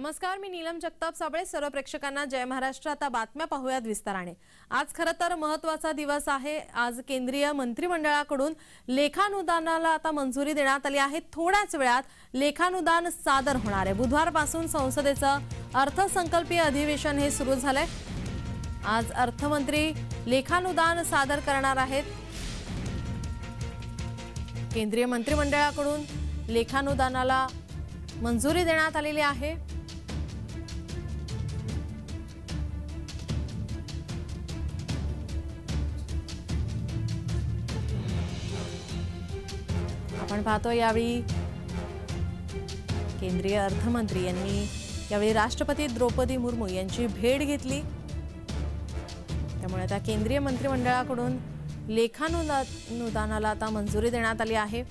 नमस्कार मी नीलम जगताप साबळे सर्व प्रेक्षकांना जय महाराष्ट्र. आता बातम्या पाहूयात विस्ताराने. आज खरं तर महत्त्वाचा दिवस आहे. आज केंद्रीय मंत्रिमंडळाकडून लेखानुदानाला आता मंजुरी देण्यात आली आहे. थोड्याच वेळात लेखानुदान सादर होणार आहे. बुधवारपासून संसदेचं अर्थसंकल्पीय अधिवेशन हे सुरू झालंय. आज अर्थमंत्री लेखानुदान सादर करणार आहेत. केंद्रीय मंत्रिमंडळाकडून लेखानुदानाला मंजुरी देण्यात आलेली आहे. आपण पाहतो यावेळी केंद्रीय अर्थमंत्री यांनी यावेळी राष्ट्रपती द्रौपदी मुर्मू यांची भेट घेतली. त्यामुळे आता केंद्रीय मंत्रिमंडळाकडून लेखानुदानाला आता मंजुरी देण्यात आली आहे.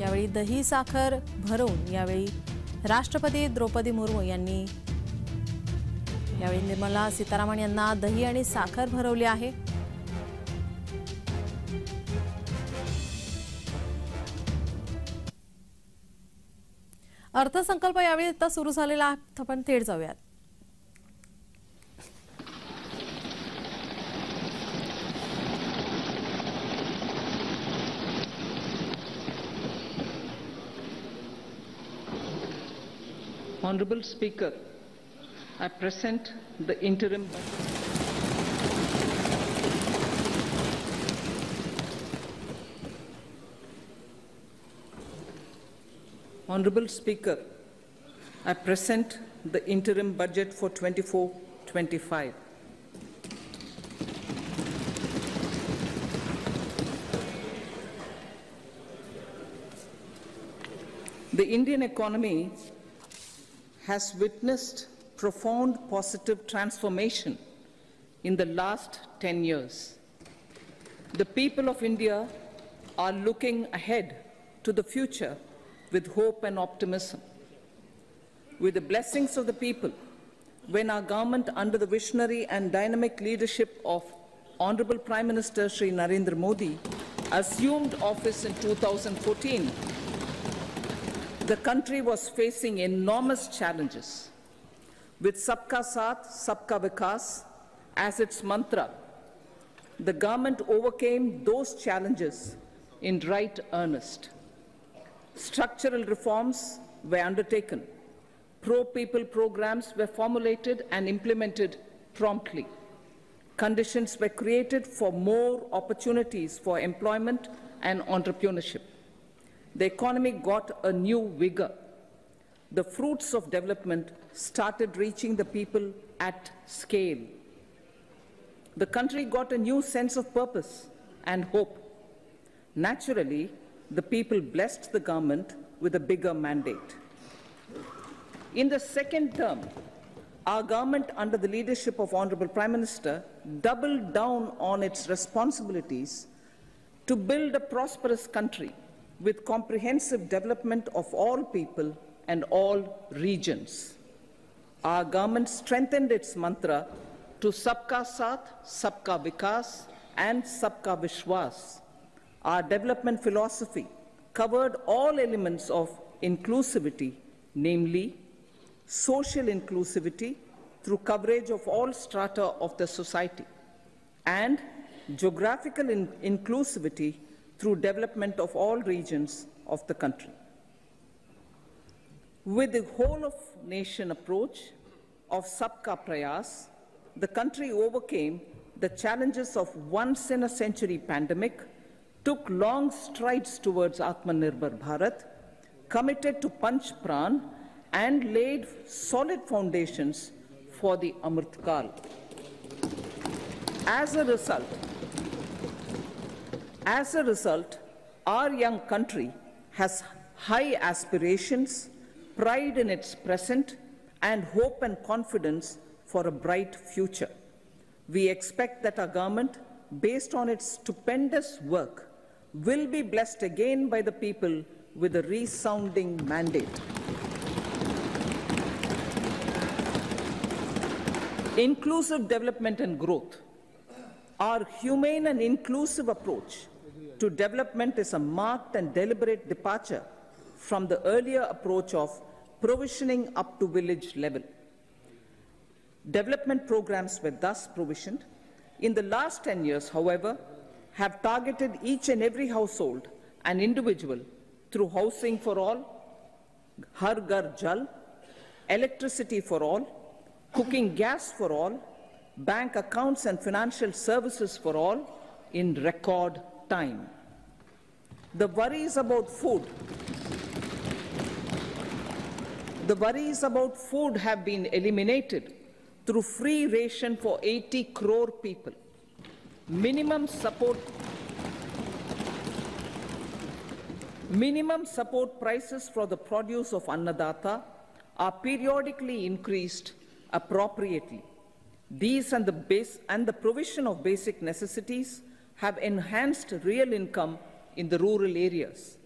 यावेळी दही साखर भरवून यावेळी राष्ट्रपती द्रौपदी मुर्मू यांनी यावेळी निर्मला सीतारामन यांना दही आणि साखर भरवली आहे. अर्थसंकल्प यावेळी आता सुरू झालेला आपण थेट जाऊयात Honorable Speaker, I present the interim budget. Honorable Speaker, I present the interim budget for 24-25. The Indian economy has witnessed profound positive transformation in the last 10 years. The people of India are looking ahead to the future with hope and optimism. With the blessings of the people, when our government, under the visionary and dynamic leadership of Honorable Prime Minister Sri Narendra Modi, assumed office in 2014, the country was facing enormous challenges. With Sabka Saath, Sabka Vikas as its mantra, the government overcame those challenges in right earnest. Structural reforms were undertaken. Pro-people programs were formulated and implemented promptly. Conditions were created for more opportunities for employment and entrepreneurship the economy got a new vigor. The fruits of development started reaching the people at scale. The country got a new sense of purpose and hope. Naturally, the people blessed the government with a bigger mandate. In the second term, our government, under the leadership of Honorable Prime Minister, doubled down on its responsibilities to build a prosperous country with comprehensive development of all people and all regions. Our government strengthened its mantra to Sabka Saath, Sabka Vikas, and Sabka Vishwas. Our development philosophy covered all elements of inclusivity, namely social inclusivity through coverage of all strata of the society, and geographical in- inclusivity through development of all regions of the country. With the whole of nation approach of Sabka Prayas, the country overcame the challenges of once in a century pandemic, took long strides towards Atmanirbhar Bharat, committed to Panch Pran, and laid solid foundations for the Amrit Kal. As a result, as a result, our young country has high aspirations, pride in its present, and hope and confidence for a bright future. We expect that our government, based on its stupendous work, will be blessed again by the people with a resounding mandate. Inclusive development and growth. Our humane and inclusive approach to development is a marked and deliberate departure from the earlier approach of provisioning up to village level. Development programs were thus provisioned. In the last 10 years, however, have targeted each and every household and individual through housing for all, Har Ghar Jal, electricity for all, cooking gas for all, bank accounts and financial services for all in record time. The worries about food the worries about food have been eliminated through free ration for 80 crore people. Minimum support Minimum support prices for the produce of Annadata are periodically increased appropriately. These and the, base, and the provision of basic necessities have enhanced real income in the rural areas.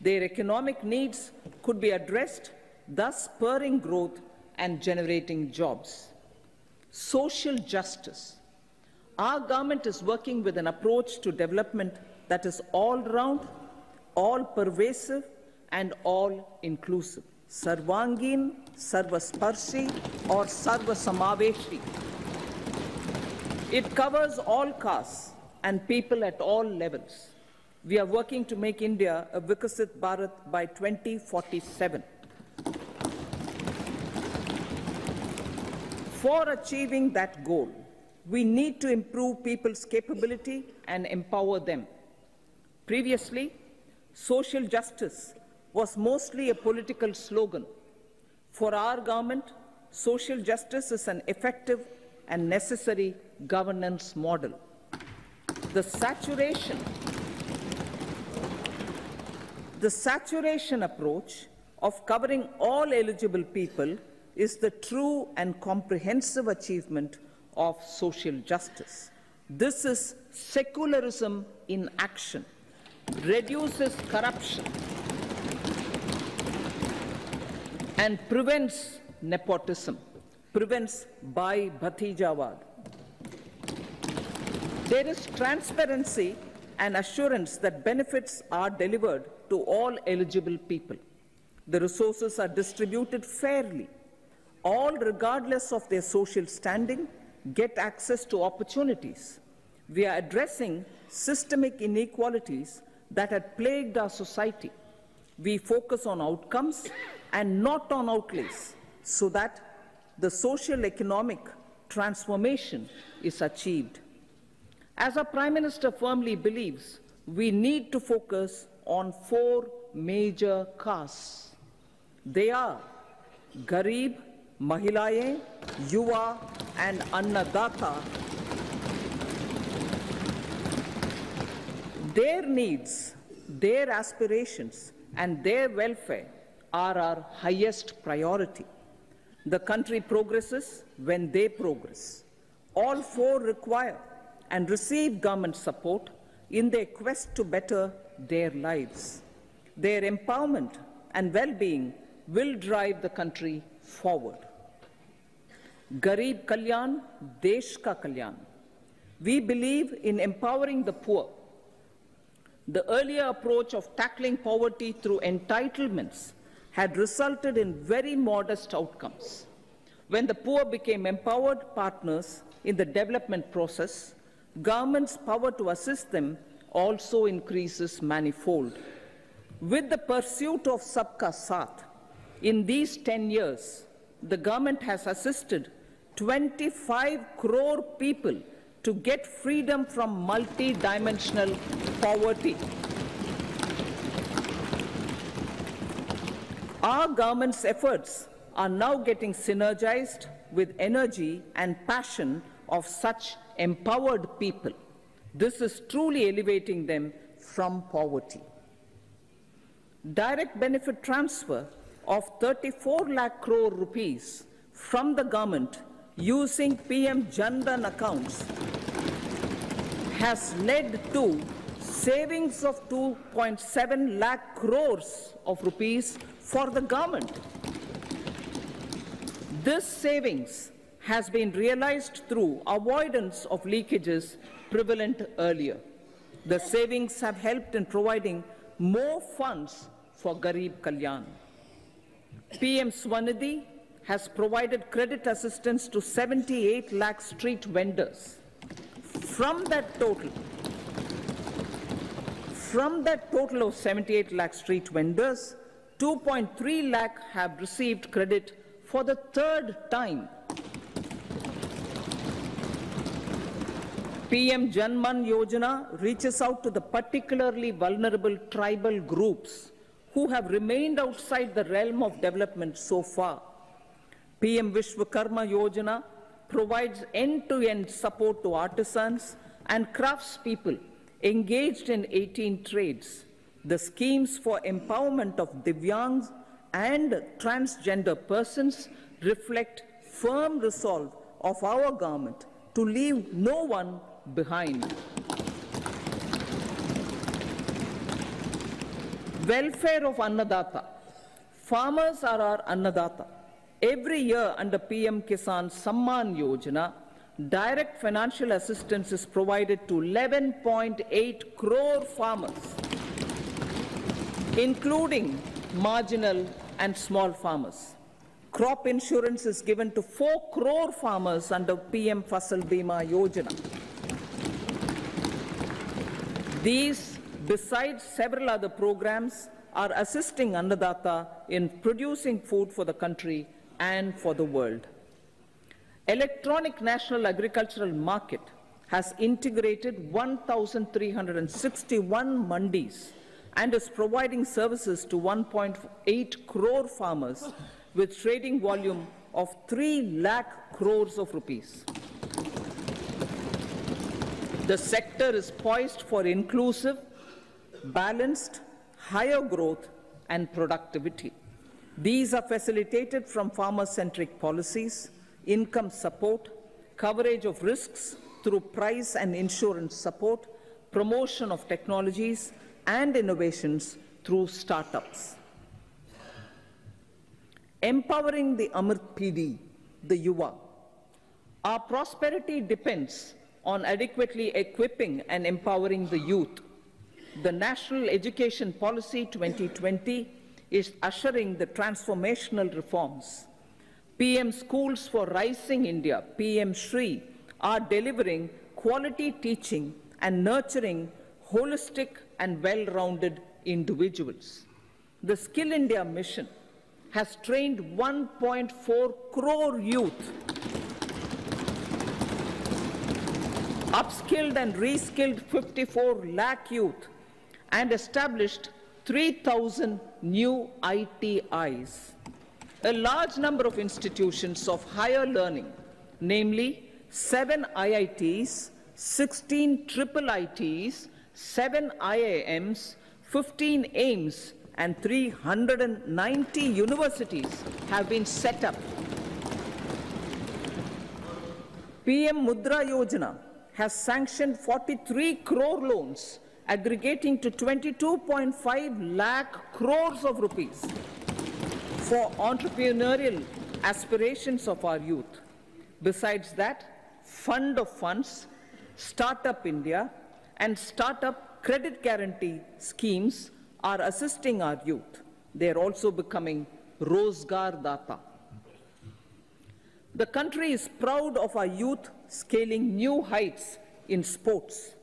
Their economic needs could be addressed, thus spurring growth and generating jobs. Social justice. Our government is working with an approach to development that is all round, all pervasive, and all inclusive. Sarvangin, Sarvasparshi, or Sarvasamaveshi. It covers all castes and people at all levels. We are working to make India a Viksit Bharat by 2047. For achieving that goal, we need to improve people's capability and empower them. Previously, social justice was mostly a political slogan. For our government, social justice is an effective and necessary governance model. The saturation, the saturation approach of covering all eligible people is the true and comprehensive achievement of social justice. This is secularism in action, reduces corruption, and prevents nepotism, prevents Bhai Bhatijawad. There is transparency and assurance that benefits are delivered to all eligible people. The resources are distributed fairly. All, regardless of their social standing, get access to opportunities. We are addressing systemic inequalities that had plagued our society. We focus on outcomes and not on outlays so that the social economic transformation is achieved. As our Prime Minister firmly believes, we need to focus on four major castes. They are Garib, Mahilaye, Yuva, and Annadata. Their needs, their aspirations, and their welfare are our highest priority. The country progresses when they progress. All four require and receive government support in their quest to better their lives. Their empowerment and well-being will drive the country forward. Garib Kalyan, Desh Ka Kalyan. We believe in empowering the poor. The earlier approach of tackling poverty through entitlements had resulted in very modest outcomes. When the poor became empowered partners in the development process, government's power to assist them also increases manifold. With the pursuit of Sabka Saath, in these 10 years, the government has assisted 25 crore people to get freedom from multi-dimensional poverty. Our government's efforts are now getting synergized with energy and passion of such empowered people. This is truly elevating them from poverty. Direct benefit transfer of 34 lakh crore rupees from the government using PM Jan Dhan accounts has led to savings of 2.7 lakh crores of rupees for the government. This savings has been realized through avoidance of leakages prevalent earlier. The savings have helped in providing more funds for Garib Kalyan. PM Swanidhi has provided credit assistance to 78 lakh street vendors. From that total, from that total of 78 lakh street vendors, 2.3 lakh have received credit for the third time. PM Janman Yojana reaches out to the particularly vulnerable tribal groups who have remained outside the realm of development so far. PM Vishwakarma Yojana provides end-to-end support to artisans and craftspeople engaged in 18 trades. The schemes for empowerment of Divyangs and transgender persons reflect firm resolve of our government to leave no one behind. Welfare of Annadata. Farmers are our Annadata. Every year under PM Kisan Samman Yojana, direct financial assistance is provided to 11.8 crore farmers, including marginal and small farmers. Crop insurance is given to 4 crore farmers under PM Fasal Bima Yojana. These, besides several other programs, are assisting Annadata in producing food for the country and for the world. Electronic National Agricultural Market has integrated 1,361 mandis and is providing services to 1.8 crore farmers with trading volume of 3 lakh crores of rupees. The sector is poised for inclusive, balanced, higher growth and productivity. These are facilitated from farmer-centric policies, income support, coverage of risks through price and insurance support, promotion of technologies and innovations through startups. Empowering the Amrit Peedhi, the Yuva. Our prosperity depends on adequately equipping and empowering the youth. The National Education Policy 2020 is ushering the transformational reforms. PM Schools for Rising India, PM Shri, are delivering quality teaching and nurturing holistic and well-rounded individuals. The Skill India mission has trained 1.4 crore youth upskilled and reskilled 54 lakh youth, and established 3,000 new ITIs. A large number of institutions of higher learning, namely 7 IITs, 16 triple ITs, 7 IIMs, 15 AIIMS, and 390 universities have been set up. PM Mudra Yojana has sanctioned 43 crore loans aggregating to 22.5 lakh crores of rupees for entrepreneurial aspirations of our youth. Besides that, Fund of Funds, Startup India, and Startup Credit Guarantee schemes are assisting our youth. They are also becoming Rozgar Data. The country is proud of our youth scaling new heights in sports.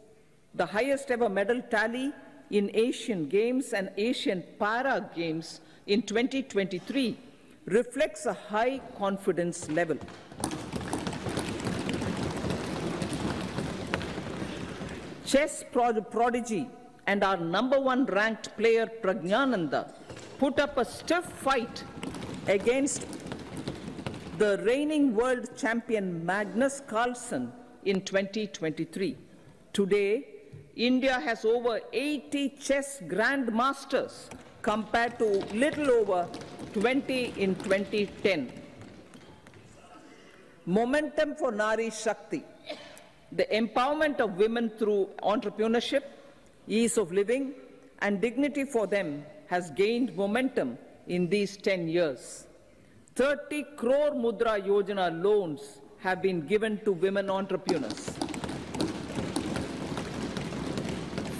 The highest ever medal tally in Asian Games and Asian Para Games in 2023 reflects a high confidence level. Chess prod prodigy and our number one ranked player Praggnanandhaa put up a stiff fight against the reigning world champion Magnus Carlsen in 2023. Today, India has over 80 chess grandmasters compared to little over 20 in 2010. Momentum for Nari Shakti, the empowerment of women through entrepreneurship, ease of living, and dignity for them has gained momentum in these 10 years. 30 crore Mudra Yojana loans have been given to women entrepreneurs.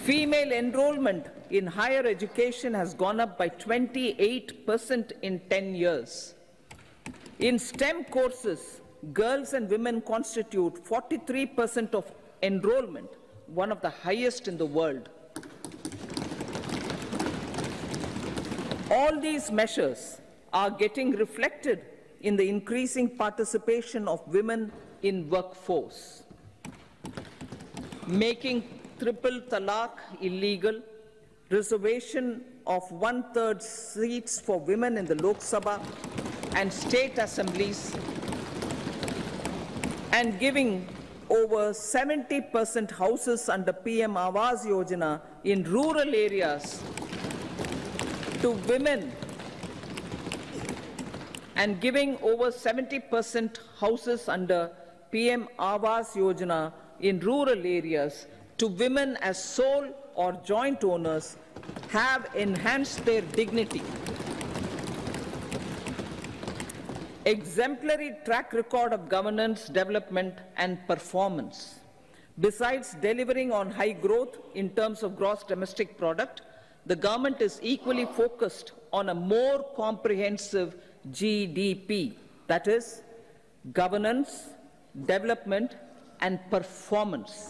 Female enrollment in higher education has gone up by 28% in 10 years. In STEM courses, girls and women constitute 43% of enrollment, one of the highest in the world. All these measures are getting reflected in the increasing participation of women in workforce. Making triple talaq illegal, reservation of one-third seats for women in the Lok Sabha and state assemblies, and giving over 70% houses under PM Awas Yojana in rural areas to women and giving over 70% houses under PM Awas Yojana in rural areas to women as sole or joint owners have enhanced their dignity. Exemplary track record of governance, development, and performance. Besides delivering on high growth in terms of gross domestic product, the government is equally focused on a more comprehensive GDP, that is, governance, development, and performance.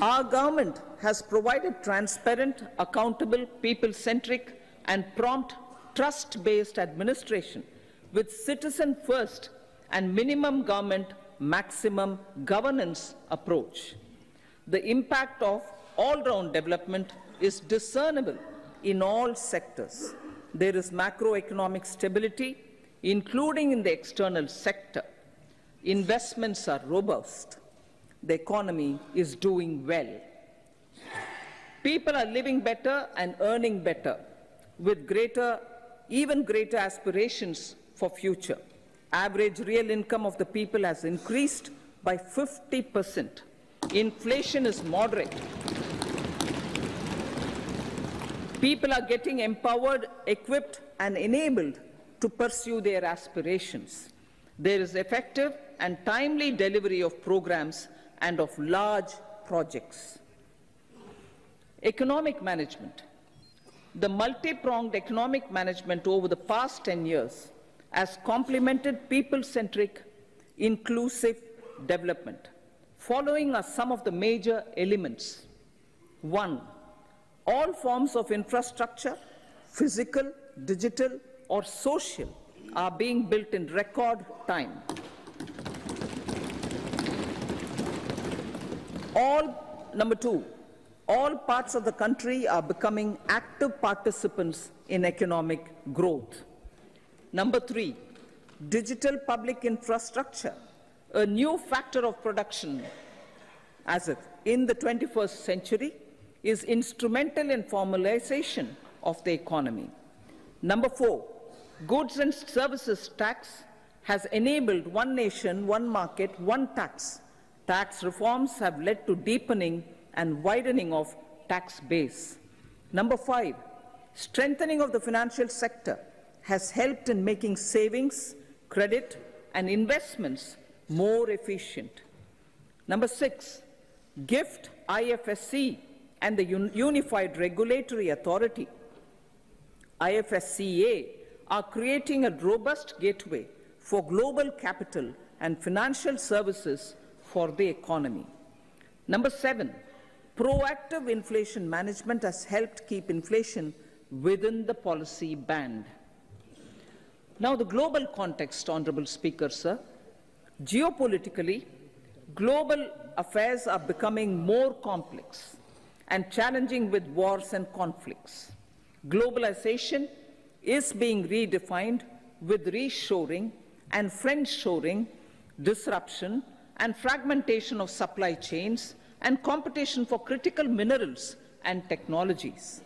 Our government has provided transparent, accountable, people-centric, and prompt trust-based administration with citizen first and minimum government, maximum governance approach. The impact of all-round development is discernible in all sectors. There is macroeconomic stability, including in the external sector. Investments are robust. The economy is doing well. People are living better and earning better with greater, even greater aspirations for future. Average real income of the people has increased by 50%. Inflation is moderate. People are getting empowered, equipped, and enabled to pursue their aspirations. There is effective and timely delivery of programs and of large projects. Economic management. The multi-pronged economic management over the past 10 years has complemented people-centric, inclusive development. Following are some of the major elements. One, all forms of infrastructure, physical, digital, or social, are being built in record time. All, number two, all parts of the country are becoming active participants in economic growth. Number three, digital public infrastructure, a new factor of production as in the 21st century is instrumental in formalization of the economy. Number four, goods and services tax has enabled one nation, one market, one tax. Tax reforms have led to deepening and widening of tax base. Number five, strengthening of the financial sector has helped in making savings, credit, and investments more efficient. Number six, GIFT IFSC and the Un- Unified Regulatory Authority, IFSCA, are creating a robust gateway for global capital and financial services for the economy. Number seven, proactive inflation management has helped keep inflation within the policy band. Now, the global context, Honorable Speaker, sir. Geopolitically, global affairs are becoming more complex and challenging with wars and conflicts. Globalization is being redefined with reshoring and friendshoring, disruption and fragmentation of supply chains and competition for critical minerals and technologies.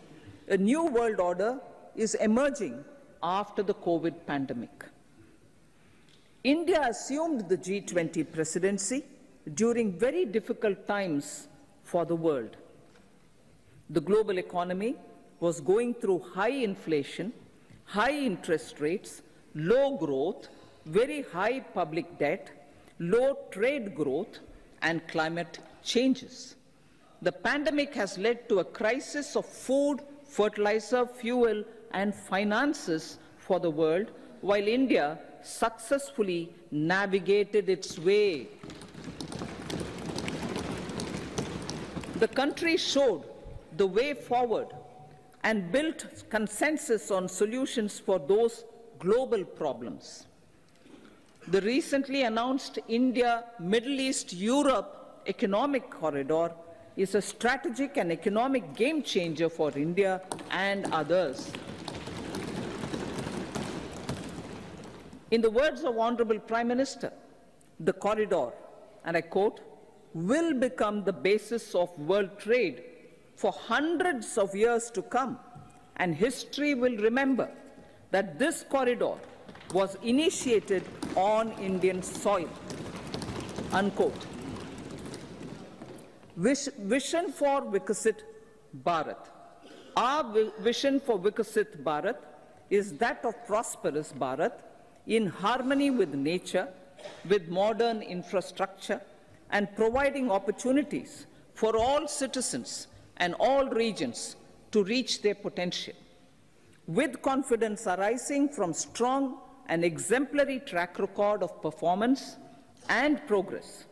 A new world order is emerging after the COVID pandemic. India assumed the G20 presidency during very difficult times for the world. The global economy was going through high inflation, high interest rates, low growth, very high public debt, low trade growth, and climate changes. the pandemic has led to a crisis of food, fertilizer, fuel, and finances for the world, while India successfully navigated its way. The country showed the way forward and built consensus on solutions for those global problems. The recently announced India Middle East Europe economic corridor is a strategic and economic game changer for India and others. In the words of Honorable Prime Minister, the corridor, and I quote, will become the basis of world trade for hundreds of years to come, and history will remember that this corridor was initiated on Indian soil. Unquote. Vish- vision for Viksit Bharat. Our vi- vision for Viksit Bharat is that of prosperous Bharat in harmony with nature, with modern infrastructure, and providing opportunities for all citizens and all regions to reach their potential. With confidence arising from strong and exemplary track record of performance and progress,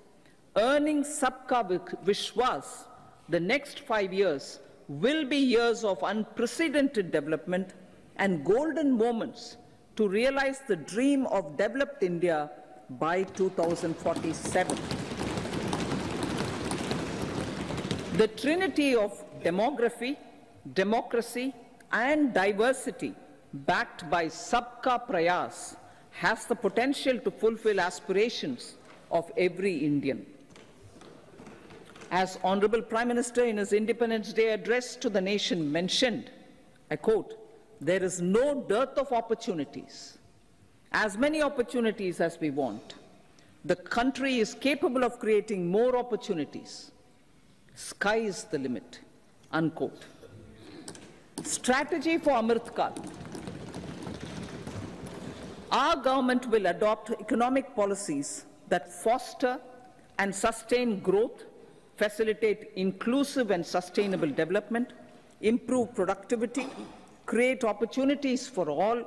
earning Sabka Vishwas, the next five years will be years of unprecedented development and golden moments to realize the dream of developed India by 2047. The trinity of demography, democracy, and diversity, backed by Sabka Prayas, has the potential to fulfill aspirations of every Indian. As Honorable Prime Minister in his Independence Day address to the nation mentioned, I quote, there is no dearth of opportunities, as many opportunities as we want. The country is capable of creating more opportunities. Sky is the limit. Unquote. Strategy for Amrit Kal. Our government will adopt economic policies that foster and sustain growth, facilitate inclusive and sustainable development, improve productivity, create opportunities for all,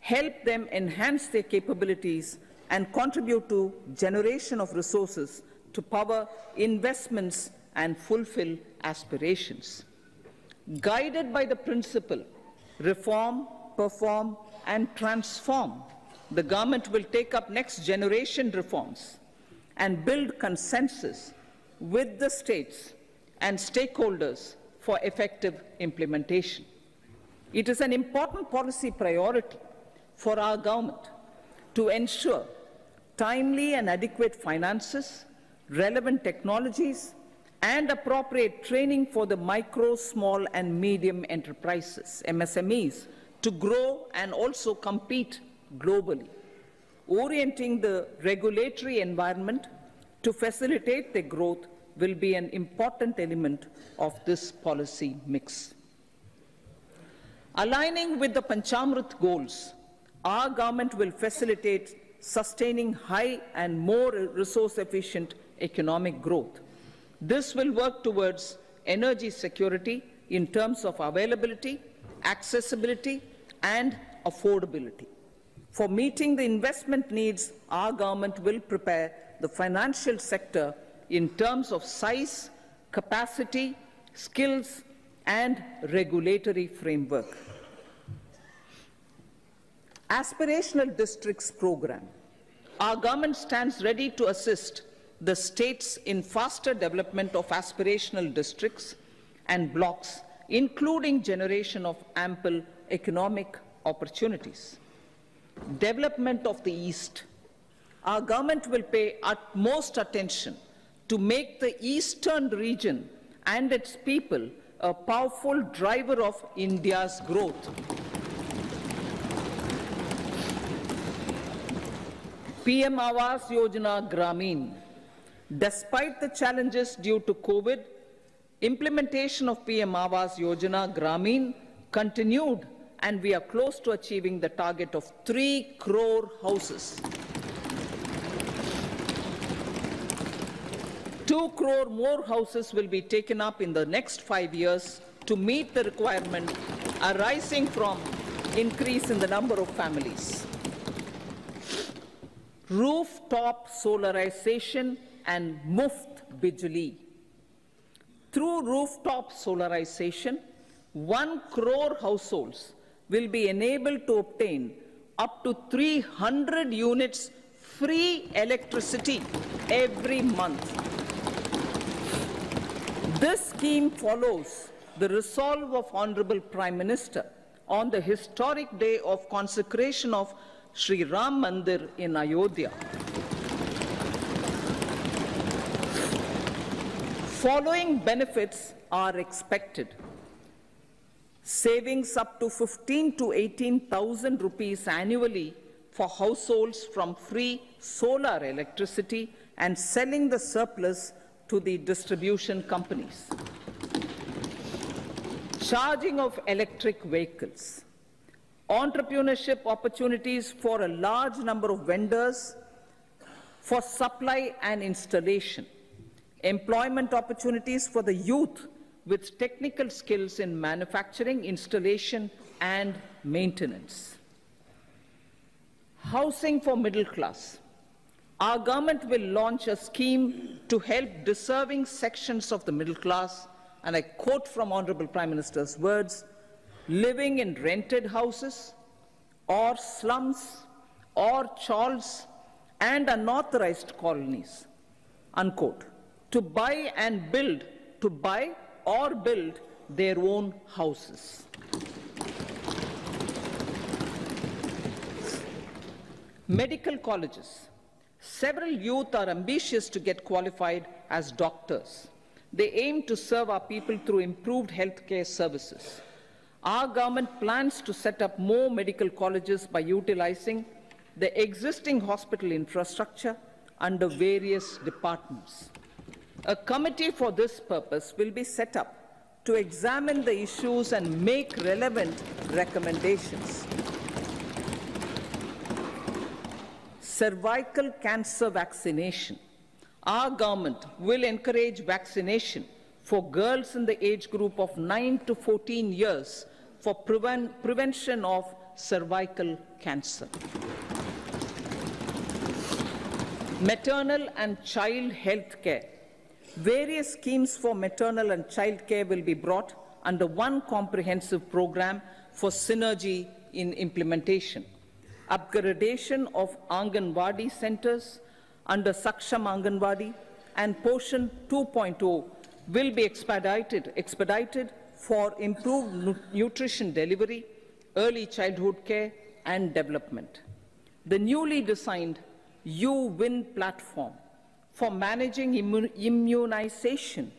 help them enhance their capabilities, and contribute to generation of resources to power investments and fulfill aspirations. Guided by the principle reform, perform, and transform, the government will take up next generation reforms and build consensus with the states and stakeholders for effective implementation. It is an important policy priority for our government to ensure timely and adequate finances, relevant technologies, and appropriate training for the micro, small, and medium enterprises, MSMEs, to grow and also compete globally. Orienting the regulatory environment to facilitate their growth will be an important element of this policy mix. Aligning with the Panchamrit goals, our government will facilitate sustaining high and more resource efficient economic growth. This will work towards energy security in terms of availability, accessibility, and affordability. For meeting the investment needs, our government will prepare the financial sector in terms of size, capacity, skills, and regulatory framework. Aspirational Districts Program. Our government stands ready to assist the states in faster development of aspirational districts and blocks, including generation of ample economic opportunities. Development of the East. Our government will pay utmost attention to make the eastern region and its people a powerful driver of India's growth. PM Awas Yojana Grameen. Despite the challenges due to COVID, implementation of PM Awas Yojana Grameen continued and we are close to achieving the target of 3 crore houses. 2 crore more houses will be taken up in the next five years to meet the requirement arising from increase in the number of families. Rooftop solarization and Muft Bijli. Through rooftop solarization, 1 crore households will be enabled to obtain up to 300 units free electricity every month. This scheme follows the resolve of Honorable Prime Minister on the historic day of consecration of Sri Ram Mandir in Ayodhya. Following benefits are expected. Savings up to 15 to 18,000 rupees annually for households from free solar electricity and selling the surplus to the distribution companies. Charging of electric vehicles. Entrepreneurship opportunities for a large number of vendors for supply and installation. Employment opportunities for the youth with technical skills in manufacturing, installation, and maintenance. Housing for middle class. Our government will launch a scheme to help deserving sections of the middle class, and I quote from Honorable Prime Minister's words, living in rented houses or slums or chawls and unauthorized colonies, unquote, to buy and build, to buy or build their own houses. Medical colleges. Several youth are ambitious to get qualified as doctors. They aim to serve our people through improved healthcare services. Our government plans to set up more medical colleges by utilizing the existing hospital infrastructure under various departments. A committee for this purpose will be set up to examine the issues and make relevant recommendations. Cervical cancer vaccination. Our government will encourage vaccination for girls in the age group of 9 to 14 years for preven- prevention of cervical cancer. Maternal and child health care. Various schemes for maternal and child care will be brought under one comprehensive program for synergy in implementation. Upgradation of Anganwadi centers under Saksham Anganwadi and Poshan 2.0 will be expedited, expedited for improved nu- nutrition delivery, early childhood care, and development. The newly designed U-Win platform for managing immu- immunization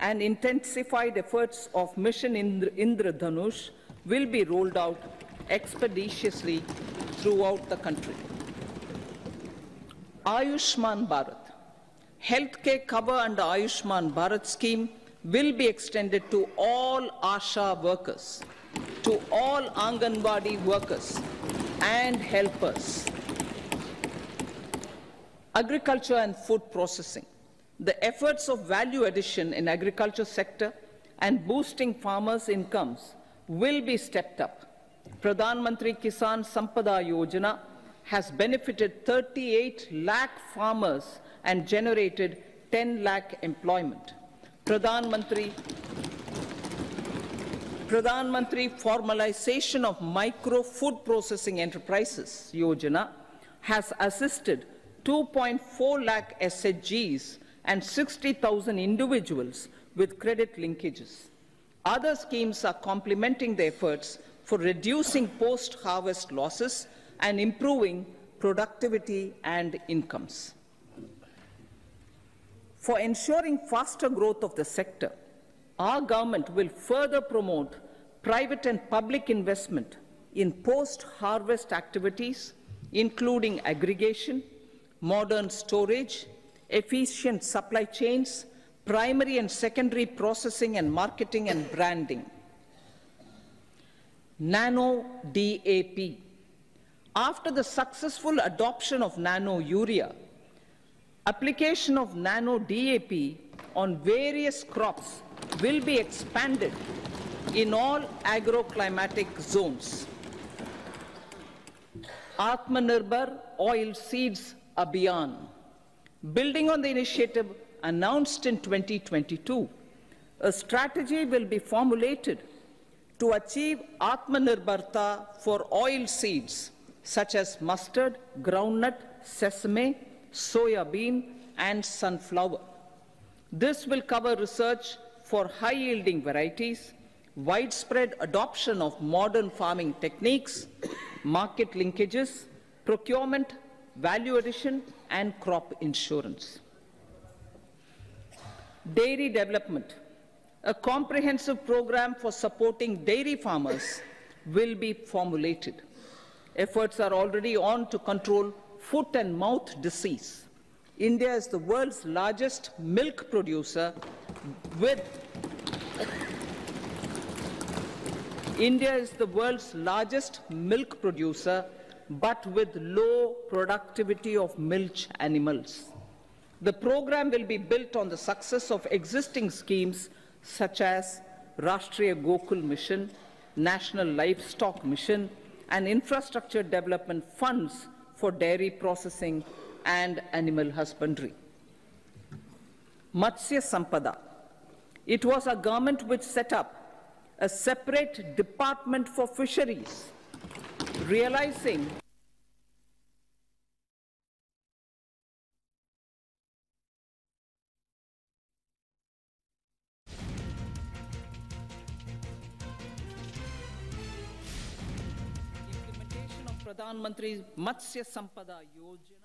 and intensified efforts of Mission Indra, Indradhanush will be rolled out expeditiously throughout the country. Ayushman Bharat. Healthcare cover under Ayushman Bharat scheme will be extended to all ASHA workers, to all Anganwadi workers and helpers. Agriculture and food processing. The efforts of value addition in agriculture sector and boosting farmers' incomes will be stepped up. Pradhan Mantri Kisan Sampada Yojana has benefited 38 lakh farmers and generated 10 lakh employment. Pradhan Mantri Pradhan Mantri Formalization of Micro Food Processing Enterprises Yojana has assisted 2.4 lakh SHGs and 60,000 individuals with credit linkages. Other schemes are complementing the efforts for reducing post-harvest losses and improving productivity and incomes. For ensuring faster growth of the sector, our government will further promote private and public investment in post-harvest activities, including aggregation, modern storage, efficient supply chains, primary and secondary processing and marketing and branding. Nano DAP. After the successful adoption of nano urea, Application of nano DAP on various crops will be expanded in all agroclimatic zones. Atmanirbhar Oil Seeds Abhiyan. Building on the initiative announced in 2022, a strategy will be formulated to achieve Atmanirbharta for oil seeds such as mustard, groundnut, sesame, soya bean, and sunflower. This will cover research for high yielding varieties, widespread adoption of modern farming techniques, market linkages, procurement, value addition, and crop insurance. Dairy development. A comprehensive program for supporting dairy farmers will be formulated. Efforts are already on to control foot and mouth disease. India is the world's largest milk producer with India is the world's largest milk producer but with low productivity of milch animals. The program will be built on the success of existing schemes such as Rashtriya Gokul Mission, National Livestock Mission, and infrastructure development funds for dairy processing and animal husbandry. Matsya Sampada. It was a government which set up a separate department for fisheries, realizing implementation of Pradhan Mantri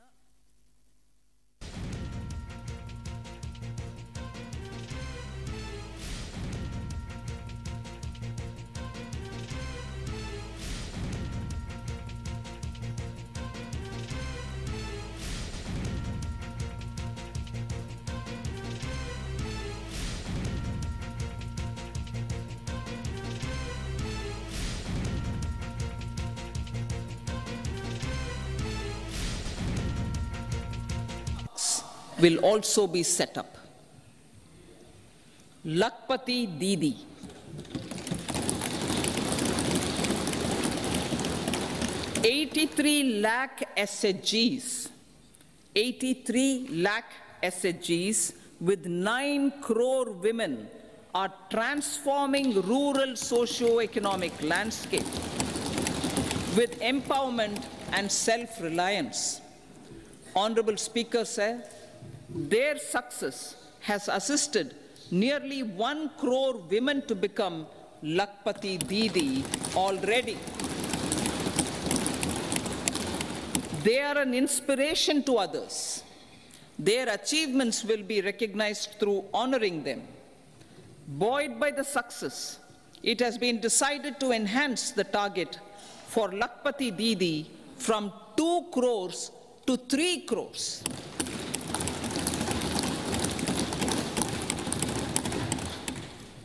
will also be set up. Lakhpati Didi. Eighty-three lakh SHGs, 83 lakh SHGs with 9 crore women are transforming rural socio-economic landscape with empowerment and self-reliance. Honorable Speaker said, their success has assisted nearly 1 crore women to become Lakhpati Didi already. They are an inspiration to others. Their achievements will be recognized through honoring them. Buoyed by the success, it has been decided to enhance the target for Lakhpati Didi from 2 crores to 3 crores.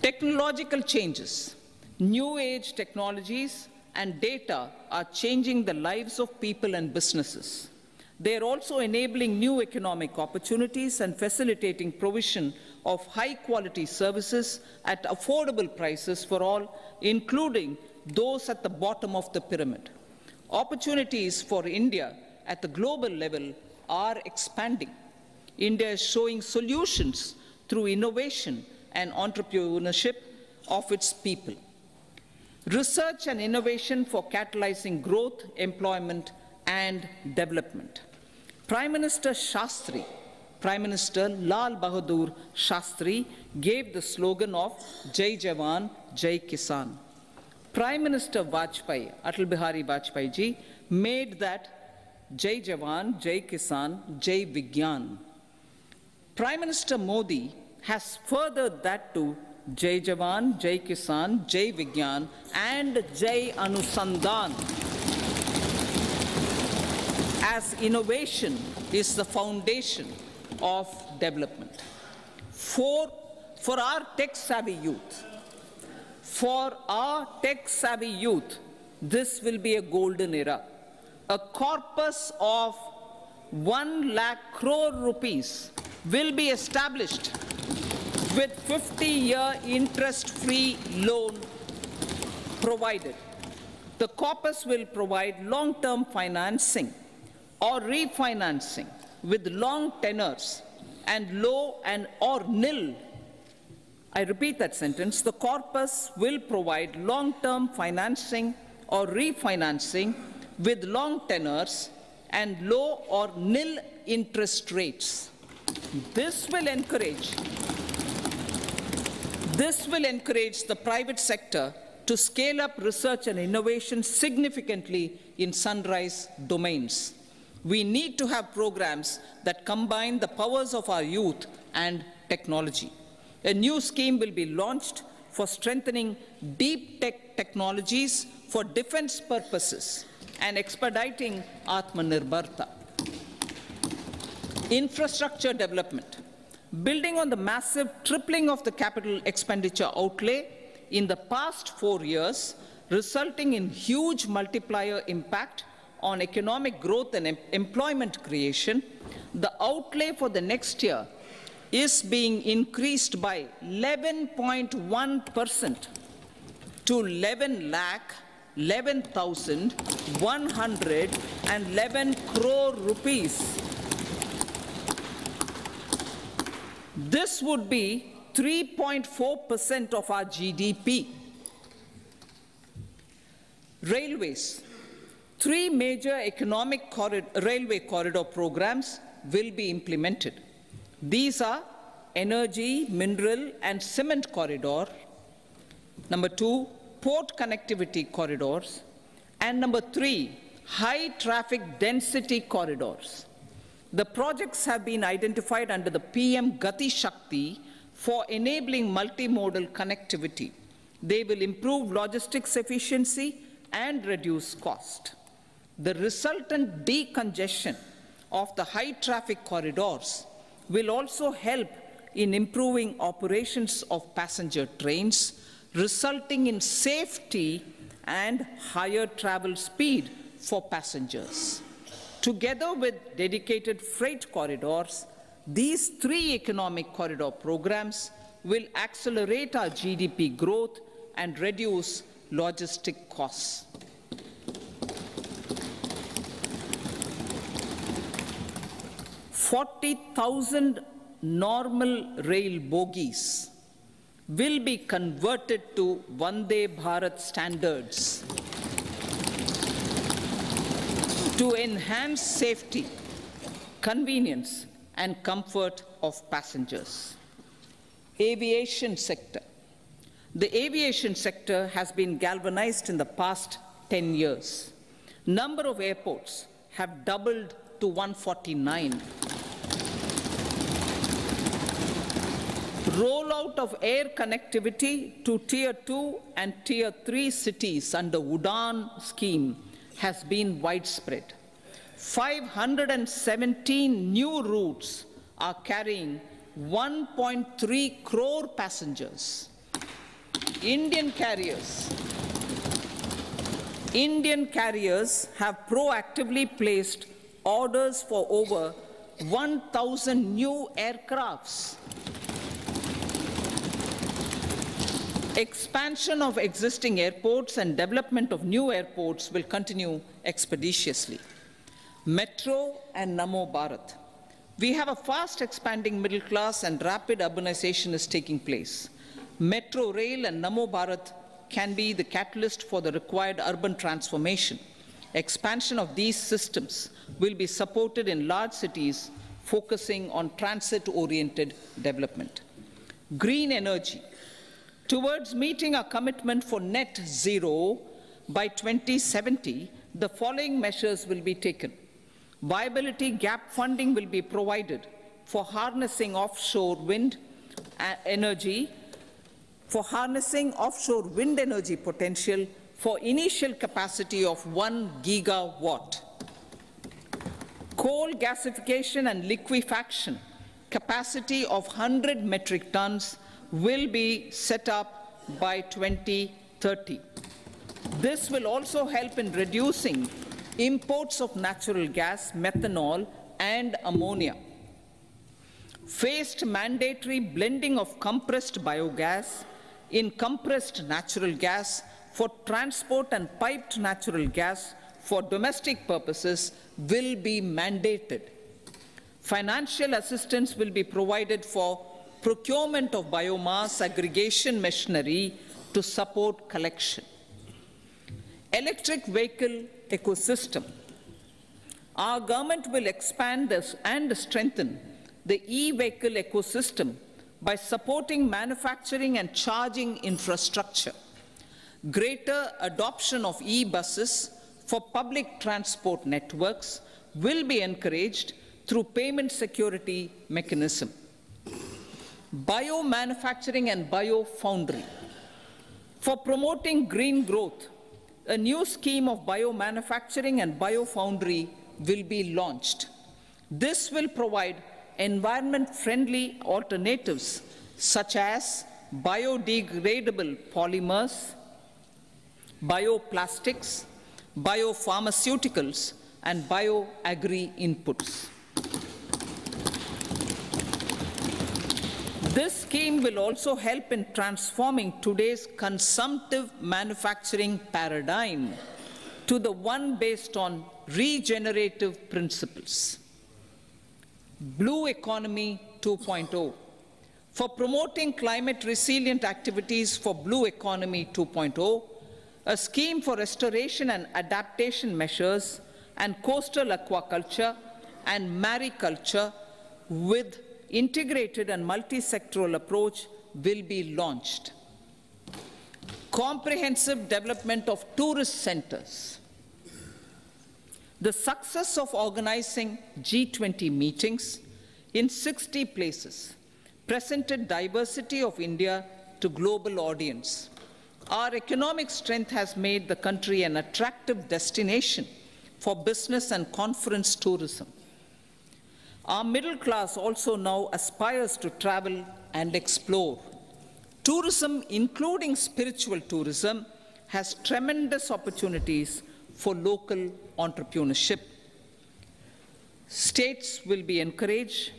Technological changes, new age technologies, and data are changing the lives of people and businesses. They are also enabling new economic opportunities and facilitating provision of high quality services at affordable prices for all, including those at the bottom of the pyramid. Opportunities for India at the global level are expanding. India is showing solutions through innovation and entrepreneurship of its people. Research and innovation for catalyzing growth, employment, and development. Prime Minister Shastri, Prime Minister Lal Bahadur Shastri gave the slogan of Jai Jawan, Jai Kisan. Prime Minister Vajpayee, Atal Bihari Vajpayee ji, made that Jai Jawan, Jai Kisan, Jai Vigyan. Prime Minister Modi has furthered that to Jai Jawan, Jai Kisan, Jai Vigyan, and Jai Anusandhan. As innovation is the foundation of development. For, for our tech savvy youth, for our tech savvy youth, this will be a golden era, a corpus of 1 lakh crore rupees will be established with 50 year interest free loan provided. The corpus will provide long term financing or refinancing with long tenors and low and or nil. I repeat that sentence. The corpus will provide long term financing or refinancing with long tenors and low or nil interest rates. This will encourage this will encourage the private sector to scale up research and innovation significantly in sunrise domains. We need to have programs that combine the powers of our youth and technology. A new scheme will be launched for strengthening deep tech technologies for defense purposes and expediting Atmanirbharta. Infrastructure development. Building on the massive tripling of the capital expenditure outlay in the past four years, resulting in huge multiplier impact on economic growth and em employment creation, the outlay for the next year is being increased by 11.1% to 11 lakh 11,111 crore rupees. This would be 3.4% of our GDP. Railways. Three major economic railway corridor programs will be implemented. These are energy, mineral, and cement corridor. Number two, port connectivity corridors. And number three, high traffic density corridors. The projects have been identified under the PM Gati Shakti for enabling multimodal connectivity. They will improve logistics efficiency and reduce cost. The resultant decongestion of the high traffic corridors will also help in improving operations of passenger trains, resulting in safety and higher travel speed for passengers. Together with dedicated freight corridors, these three economic corridor programs will accelerate our GDP growth and reduce logistic costs. 40,000 normal rail bogies will be converted to Vande Bharat standards to enhance safety, convenience, and comfort of passengers. Aviation sector. The aviation sector has been galvanized in the past 10 years. Number of airports have doubled to 149. Rollout of air connectivity to tier 2 and tier 3 cities under Udan scheme has been widespread. 517 new routes are carrying 1.3 crore passengers. Indian carriers Indian carriers have proactively placed orders for over 1,000 new aircrafts Expansion of existing airports and development of new airports will continue expeditiously. Metro and Namo Bharat. We have a fast expanding middle class and rapid urbanization is taking place. Metro rail and Namo Bharat can be the catalyst for the required urban transformation. Expansion of these systems will be supported in large cities focusing on transit-oriented development. Green energy. Towards meeting our commitment for net zero by 2070, the following measures will be taken. Viability gap funding will be provided for harnessing offshore wind uh, energy, for harnessing offshore wind energy potential for initial capacity of 1 gigawatt. Coal gasification and liquefaction capacity of 100 metric tons will be set up by 2030. This will also help in reducing imports of natural gas, methanol, and ammonia. Phased mandatory blending of compressed biogas in compressed natural gas for transport and piped natural gas for domestic purposes will be mandated. Financial assistance will be provided for procurement of biomass aggregation machinery to support collection. Electric vehicle ecosystem. Our government will expand this and strengthen the e-vehicle ecosystem by supporting manufacturing and charging infrastructure. Greater adoption of e-buses for public transport networks will be encouraged through payment security mechanism. Biomanufacturing and biofoundry. For promoting green growth, a new scheme of biomanufacturing and biofoundry will be launched. This will provide environment-friendly alternatives such as biodegradable polymers, bioplastics, biopharmaceuticals, and bioagri inputs. This scheme will also help in transforming today's consumptive manufacturing paradigm to the one based on regenerative principles. Blue Economy 2.0. For promoting climate resilient activities for Blue Economy 2.0, a scheme for restoration and adaptation measures and coastal aquaculture and mariculture with integrated and multi-sectoral approach will be launched. Comprehensive development of tourist centers. The success of organizing G20 meetings in 60 places presented diversity of India to global audience. Our economic strength has made the country an attractive destination for business and conference tourism. Our middle class also now aspires to travel and explore. Tourism, including spiritual tourism, has tremendous opportunities for local entrepreneurship. States will be encouraged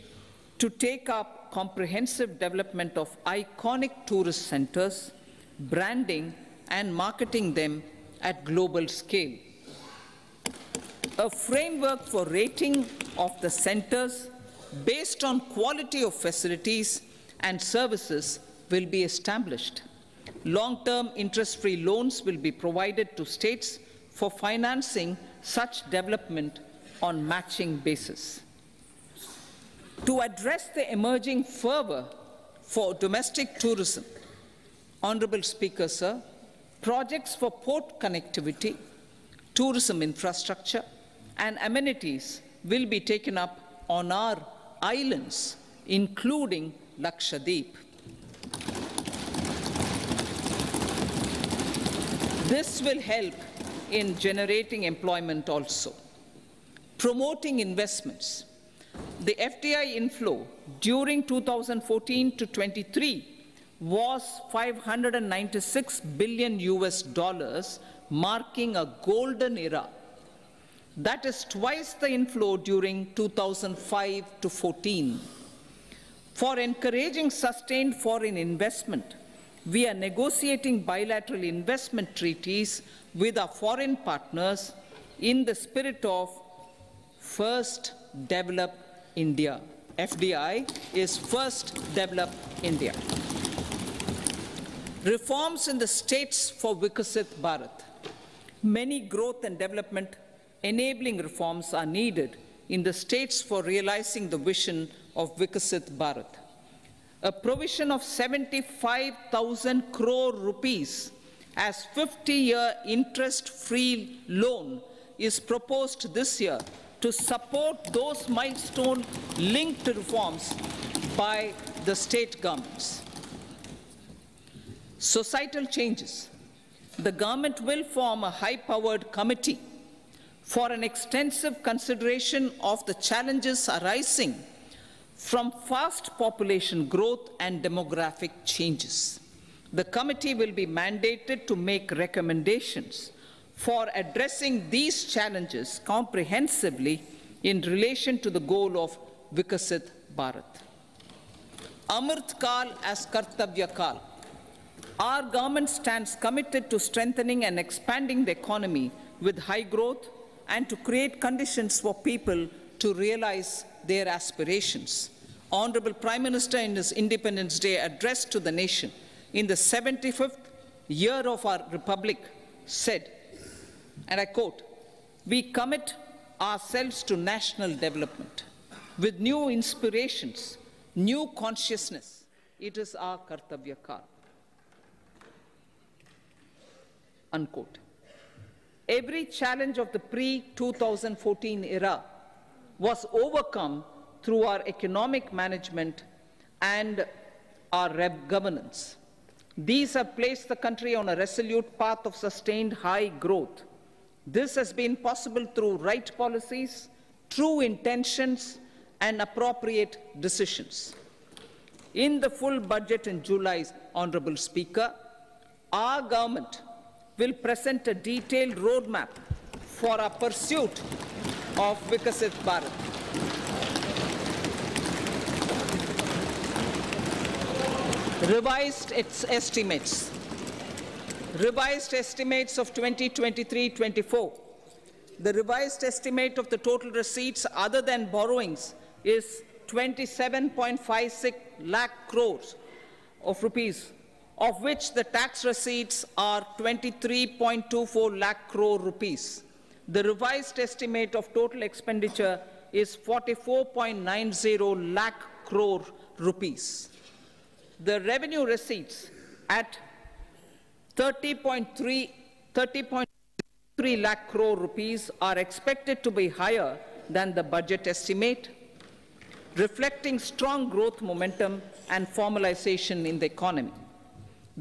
to take up comprehensive development of iconic tourist centers, branding and marketing them at global scale. A framework for rating of the centers based on quality of facilities and services will be established. Long-term interest-free loans will be provided to states for financing such development on matching basis. To address the emerging fervor for domestic tourism, Honorable Speaker, sir, projects for port connectivity, tourism infrastructure, and amenities will be taken up on our islands, including Lakshadweep. This will help in generating employment also. Promoting investments. The FDI inflow during 2014 to 23 was 596 billion US dollars, marking a golden era that is twice the inflow during 2005 to 14. For encouraging sustained foreign investment, we are negotiating bilateral investment treaties with our foreign partners in the spirit of First Develop India. FDI is First Develop India. Reforms in the states for Viksit Bharat. Many growth and development enabling reforms are needed in the states for realizing the vision of Viksit Bharat. A provision of 75,000 crore rupees as 50-year interest-free loan is proposed this year to support those milestone-linked reforms by the state governments. Societal changes. The government will form a high-powered committee for an extensive consideration of the challenges arising from fast population growth and demographic changes. The committee will be mandated to make recommendations for addressing these challenges comprehensively in relation to the goal of Viksit Bharat. Amrit Kal as Kartavya Kal. Our government stands committed to strengthening and expanding the economy with high growth and to create conditions for people to realize their aspirations. Honorable Prime Minister in his Independence Day address to the nation in the 75th year of our republic said, and I quote, we commit ourselves to national development with new inspirations, new consciousness. It is our Kartavya Kar. Unquote. Every challenge of the pre-2014 era was overcome through our economic management and our governance. These have placed the country on a resolute path of sustained high growth. This has been possible through right policies, true intentions, and appropriate decisions. In the full budget in July, Honorable Speaker, our government will present a detailed roadmap for our pursuit of Viksit Bharat. Revised its estimates. Revised estimates of 2023-24. The revised estimate of the total receipts other than borrowings is 27.56 lakh crores of rupees, of which the tax receipts are 23.24 lakh crore rupees. The revised estimate of total expenditure is 44.90 lakh crore rupees. The revenue receipts at 30.3 30.3 lakh crore rupees are expected to be higher than the budget estimate, reflecting strong growth momentum and formalization in the economy.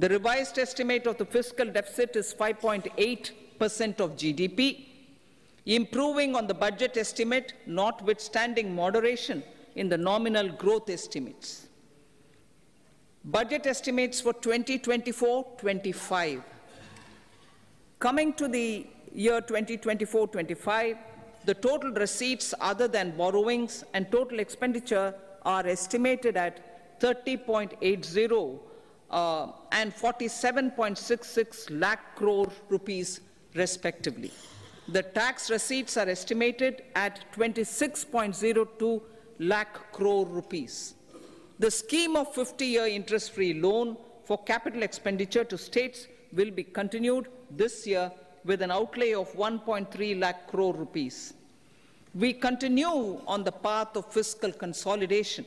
The revised estimate of the fiscal deficit is 5.8% of GDP, improving on the budget estimate, notwithstanding moderation in the nominal growth estimates. Budget estimates for 2024-25. Coming to the year 2024-25, the total receipts other than borrowings and total expenditure are estimated at 30.80 uh, and 47.66 lakh crore rupees respectively. The tax receipts are estimated at 26.02 lakh crore rupees. The scheme of 50-year interest-free loan for capital expenditure to states will be continued this year with an outlay of 1.3 lakh crore rupees. We continue on the path of fiscal consolidation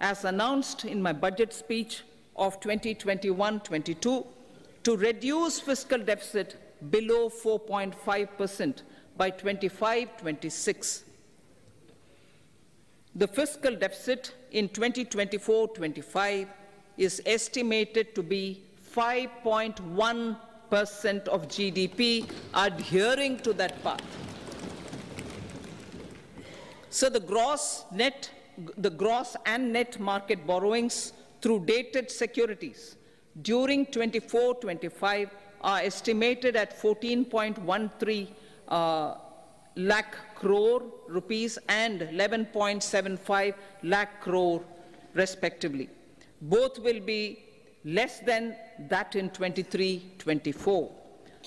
as announced in my budget speech of 2021-22 to reduce fiscal deficit below 4.5% by 25-26. The fiscal deficit in 2024-25 is estimated to be 5.1% of GDP, adhering to that path. So the gross net, the gross and net market borrowings through dated securities during 24-25 are estimated at 14.13 uh, lakh crore rupees and 11.75 lakh crore respectively. Both will be less than that in 23-24.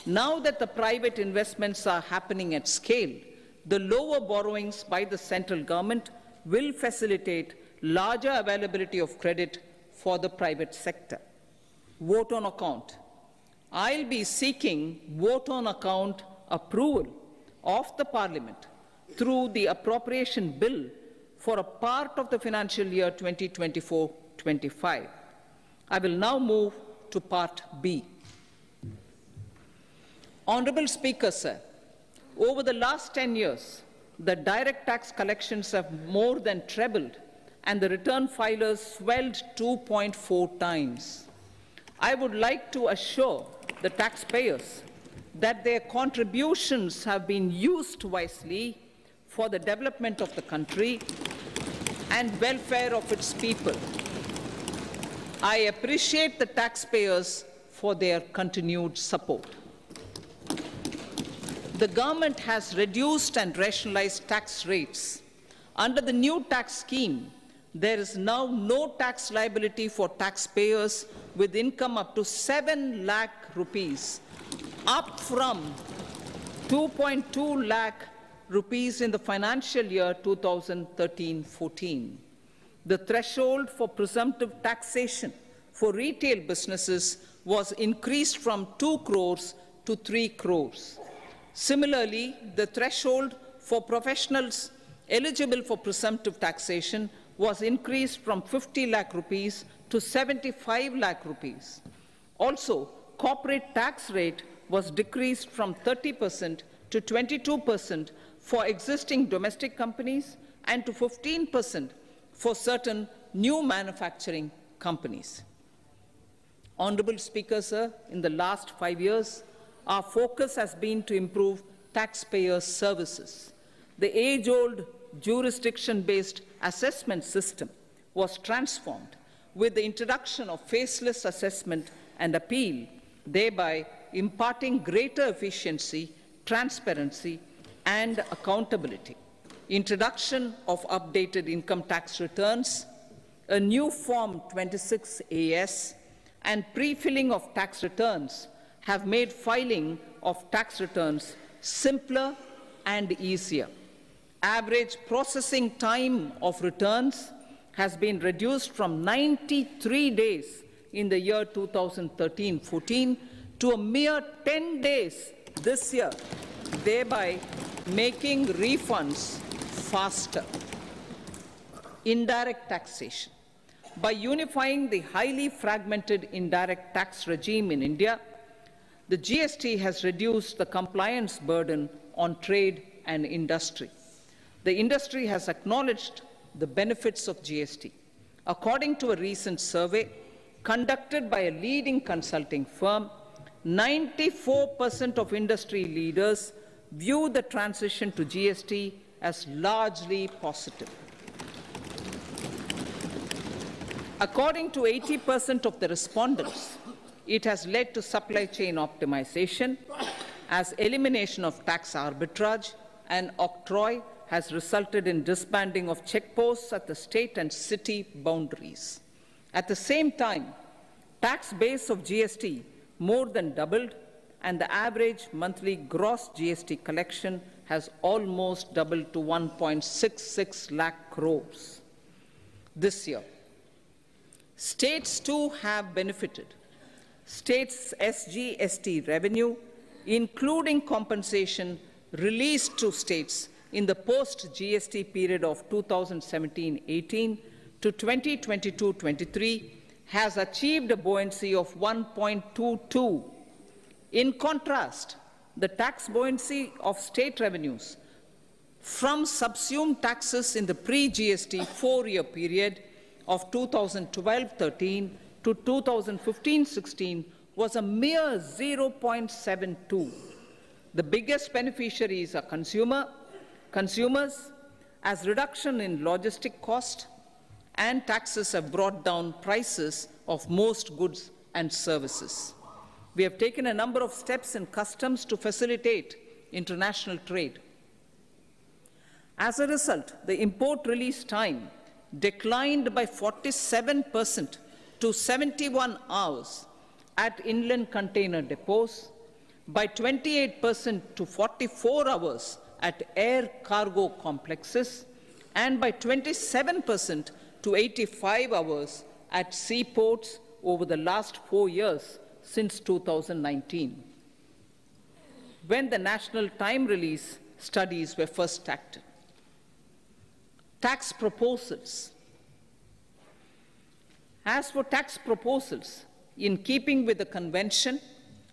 Now that the private investments are happening at scale, the lower borrowings by the central government will facilitate larger availability of credit for the private sector. Vote on account. I'll be seeking vote on account approval of the Parliament through the appropriation bill for a part of the financial year 2024-25. I will now move to part B. Honorable Speaker, sir, over the last 10 years, the direct tax collections have more than trebled and the return filers swelled 2.4 times. I would like to assure the taxpayers that their contributions have been used wisely for the development of the country and welfare of its people. I appreciate the taxpayers for their continued support. the government has reduced and rationalized tax rates. Under the new tax scheme, there is now no tax liability for taxpayers with income up to 7 lakh rupees, up from 2.2 lakh rupees in the financial year 2013-14. The threshold for presumptive taxation for retail businesses was increased from 2 crores to 3 crores. Similarly, the threshold for professionals eligible for presumptive taxation was increased from 50 lakh rupees to 75 lakh rupees. Also, corporate tax rate was decreased from 30% to 22% for existing domestic companies and to 15% for certain new manufacturing companies. Honorable Speaker, sir, in the last five years, our focus has been to improve taxpayer services. The age-old jurisdiction-based assessment system was transformed with the introduction of faceless assessment and appeal, thereby imparting greater efficiency, transparency, and accountability. Introduction of updated income tax returns, a new Form 26AS, and pre-filling of tax returns have made filing of tax returns simpler and easier. Average processing time of returns has been reduced from 93 days in the year 2013-14 to a mere 10 days this year, thereby making refunds faster. Indirect taxation. By unifying the highly fragmented indirect tax regime in India, the GST has reduced the compliance burden on trade and industry. The industry has acknowledged the benefits of GST. According to a recent survey conducted by a leading consulting firm, 94% of industry leaders view the transition to GST as largely positive. According to 80% of the respondents, it has led to supply chain optimization as elimination of tax arbitrage and octroi has resulted in disbanding of checkposts at the state and city boundaries. At the same time, tax base of GST more than doubled and the average monthly gross GST collection has almost doubled to 1.66 lakh crores this year. States too have benefited. States' SGST revenue, including compensation released to states in the post-GST period of 2017-18 to 2022-23 has achieved a buoyancy of 1.22. In contrast, the tax buoyancy of state revenues from subsumed taxes in the pre-GST four-year period of 2012-13 to 2015-16 was a mere 0.72. The biggest beneficiaries are consumer, consumers, as reduction in logistic cost and taxes have brought down prices of most goods and services. We have taken a number of steps in customs to facilitate international trade. As a result, the import release time declined by 47% to 71 hours at inland container depots, by 28% to 44 hours at air cargo complexes, and by 27% to 85 hours at seaports over the last four years since 2019, when the national time release studies were first acted. Tax proposals. As for tax proposals, in keeping with the convention,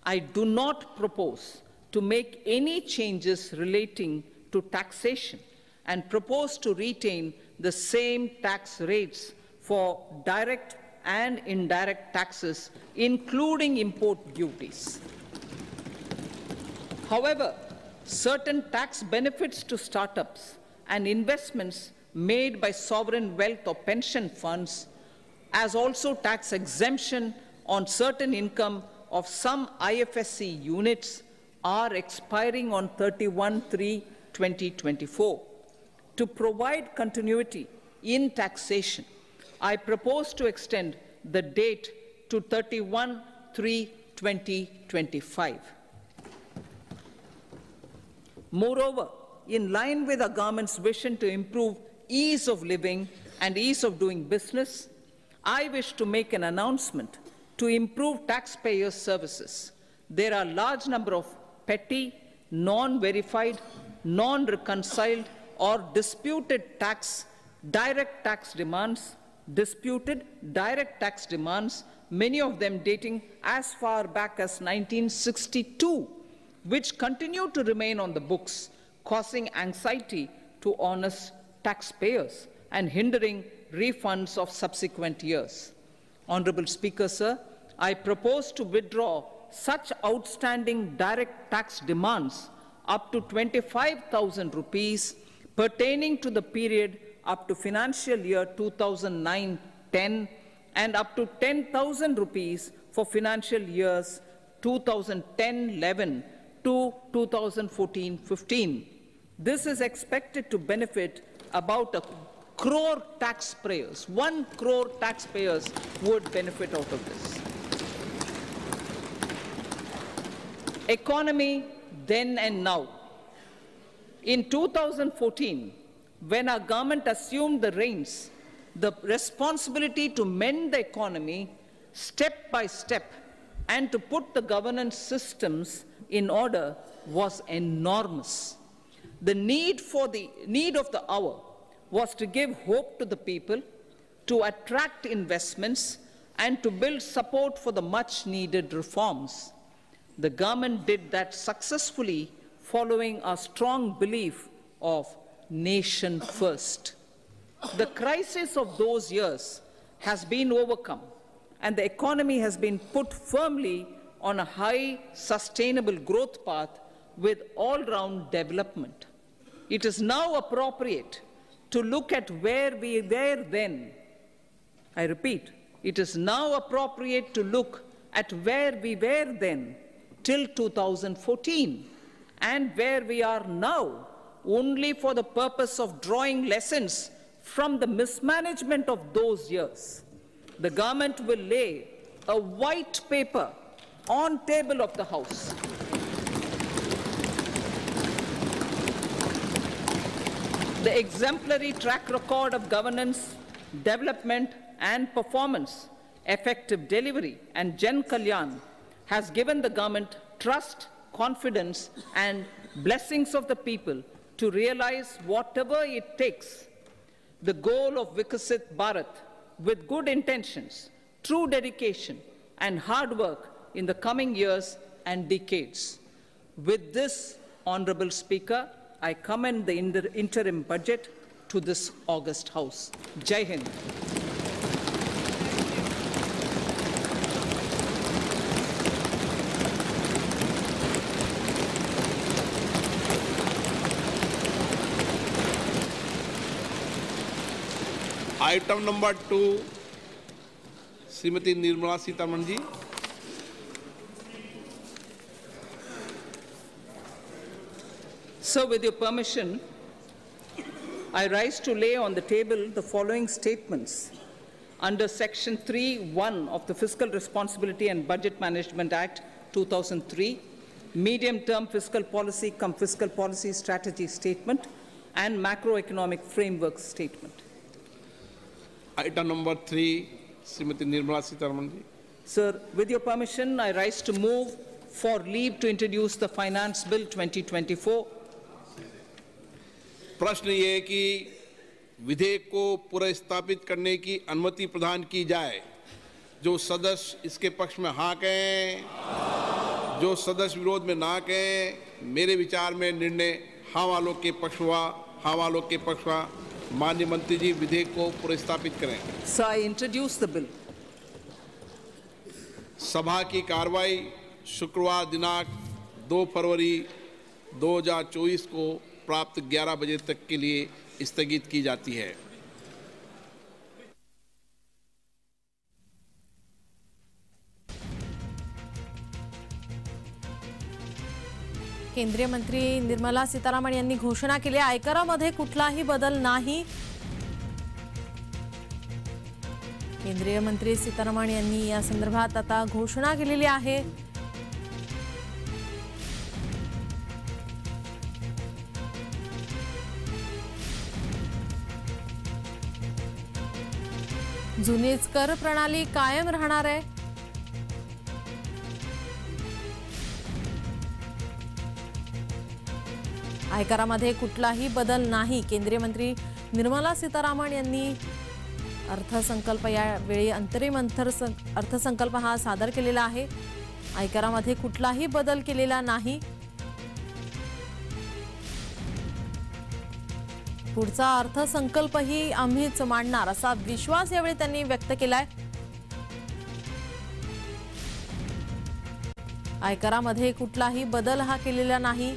I do not propose to make any changes relating to taxation and propose to retain the same tax rates for direct and indirect taxes, including import duties. However, certain tax benefits to startups and investments made by sovereign wealth or pension funds, as also tax exemption on certain income of some IFSC units are expiring on 31 3 2024. To provide continuity in taxation, I propose to extend the date to 31 3 2025. Moreover, in line with our government's vision to improve ease of living and ease of doing business, I wish to make an announcement to improve taxpayers' services. There are a large number of petty, non-verified, non-reconciled or disputed tax, direct tax demands, disputed direct tax demands, many of them dating as far back as 1962, which continue to remain on the books, causing anxiety to honest taxpayers and hindering refunds of subsequent years. Honorable Speaker, sir, I propose to withdraw such outstanding direct tax demands up to 25,000 rupees pertaining to the period up to financial year 2009-10 and up to 10,000 rupees for financial years 2010-11 to 2014-15. This is expected to benefit about a crore taxpayers. One crore taxpayers would benefit out of this. Economy then and now. In 2014, when our government assumed the reins, the responsibility to mend the economy step by step and to put the governance systems in order was enormous. The need for the need of the hour was to give hope to the people, to attract investments, and to build support for the much needed reforms. The government did that successfully following a strong belief of nation first. The crisis of those years has been overcome and the economy has been put firmly on a high sustainable growth path with all-round development. It is now appropriate to look at where we were then. I repeat, it is now appropriate to look at where we were then till 2014 and where we are now only for the purpose of drawing lessons from the mismanagement of those years. The government will lay a white paper on table of the House. The exemplary track record of governance, development and performance, effective delivery and Jan Kalyan has given the government trust, confidence and blessings of the people to realize whatever it takes, the goal of Viksit Bharat with good intentions, true dedication, and hard work in the coming years and decades. With this, Honorable Speaker, I commend the inter interim budget to this August House. Jai Hind. Item number two Shrimati Nirmala Sitharaman ji So, with your permission, I rise to lay on the table the following statements under Section 3.1 of the Fiscal Responsibility and Budget Management Act 2003, medium-term fiscal policy cum fiscal policy strategy statement, and macroeconomic framework statement. Item number three Shrimati Nirmala Sitharaman ji Sir, with your permission, I rise to move for leave to introduce the Finance Bill 2024 प्रश्न ये है कि विधेयक को पुनर्स्थापित करने की अनुमति प्रदान की जाए। जो सदस्य इसके पक्ष में हाँ कहें जो सदस्य विरोध में ना कहें मेरे विचार में निर्णय हाँ वालों के पक्ष हुआ हाँ वालों के पक्ष हुआ। माननीय मंत्री जी विधेयक को पुरस्थापित करें। So I introduce the bill सभा की कार्रवाई शुक्रवार दिनांक 2 फरवरी 2024 को प्राप्त 11 बजे तक के लिए स्थगित की जाती है। केंद्रीय मंत्री निर्मला सीतारामन यांनी घोषणा केली आयकरामध्ये कुठलाही बदल नाही. केंद्रीय मंत्री सीतारामन यांनी या संदर्भात आता घोषणा केलेली आहे. जुनीच कर प्रणाली कायम राहणार आहे. आयकरामध्ये कुठलाही बदल नाही. केंद्रीय मंत्री निर्मला सीतारामन यांनी अर्थसंकल्प यावेळी अंतरिम अंतर अर्थसंकल्प हा सादर केलेला आहे. आयकरामध्ये कुठलाही बदल केलेला नाही. पुढचा अर्थसंकल्पही आम्हीच मांडणार असा विश्वास यावेळी त्यांनी व्यक्त केलाय. आयकरामध्ये कुठलाही बदल हा केलेला नाही.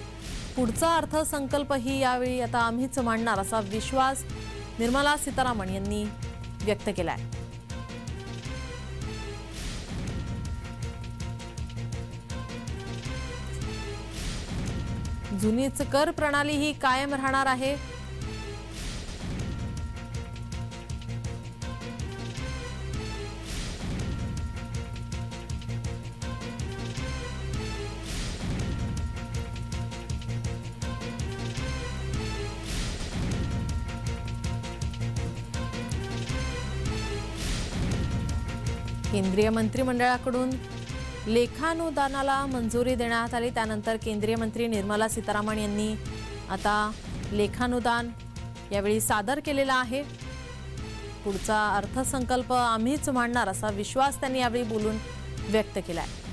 पुढचा अर्थसंकल्पही यावेळी आता आम्हीच मांडणार असा विश्वास निर्मला सीतारामन यांनी व्यक्त केला आहे जुनीच कर प्रणाली ही कायम राहणार आहे. केंद्रीय मंत्रिमंडळाकडून लेखानुदानाला मंजुरी देण्यात आली. त्यानंतर केंद्रीय मंत्री निर्मला सीतारामन यांनी आता लेखानुदान यावेळी सादर केलेला आहे. पुढचा अर्थसंकल्प आम्हीच मांडणार असा विश्वास त्यांनी यावेळी बोलून व्यक्त केला आहे